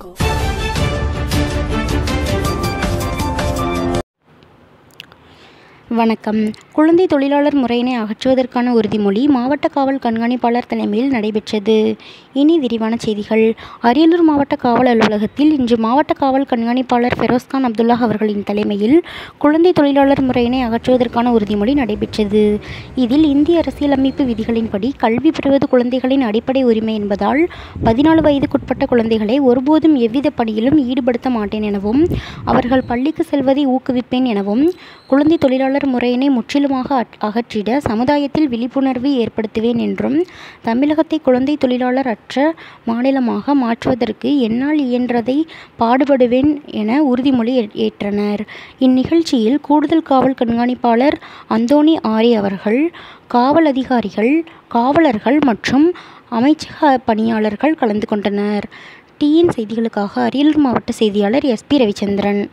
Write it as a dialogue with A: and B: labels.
A: jungle.
B: வணக்கம். குழந்தை தொழிலாளர் முறையினை அகற்றுவதற்கான உறுதிமொழி மாவட்ட காவல் கண்காணிப்பாளர் தலைமையில் நடைபெற்றது. இனி விரிவான செய்திகள். அரியலூர் மாவட்ட காவல் அலுவலகத்தில் இன்று மாவட்ட காவல் கண்காணிப்பாளர் ஃபெரோஸ்கான் அப்துல்லா அவர்களின் தலைமையில் குழந்தை தொழிலாளர் முறையினை அகற்றுவதற்கான உறுதிமொழி நடைபெற்றது. இதில் இந்திய அரசியலமைப்பு விதிகளின்படி கல்வி பெறுவது குழந்தைகளின் அடிப்படை உரிமை என்பதால் பதினாலு வயதுக்குட்பட்ட குழந்தைகளை ஒருபோதும் எவ்வித பணியிலும் ஈடுபடுத்த மாட்டேன் எனவும் அவர்கள் பள்ளிக்கு செல்வதை ஊக்குவிப்பேன் எனவும் குழந்தை தொழிலாளர் முறையினை முற்றிலுமாக அகற்றிட சமுதாயத்தில் விழிப்புணர்வு ஏற்படுத்துவேன் என்றும் தமிழகத்தை குழந்தை தொழிலாளர் அற்ற மாநிலமாக மாற்றுவதற்கு என்னால் இயன்றதை பாடுபடுவேன் என உறுதிமொழி ஏற்றனர். இந்நிகழ்ச்சியில் கூடுதல் காவல் கண்காணிப்பாளர் அந்தோணி ஆரி அவர்கள் காவல் அதிகாரிகள் காவலர்கள் மற்றும் அமைச்சக பணியாளர்கள் கலந்து கொண்டனர். டிஎன் செய்திகளுக்காக அரியலூர் மாவட்ட செய்தியாளர் எஸ்பி ரவிச்சந்திரன்.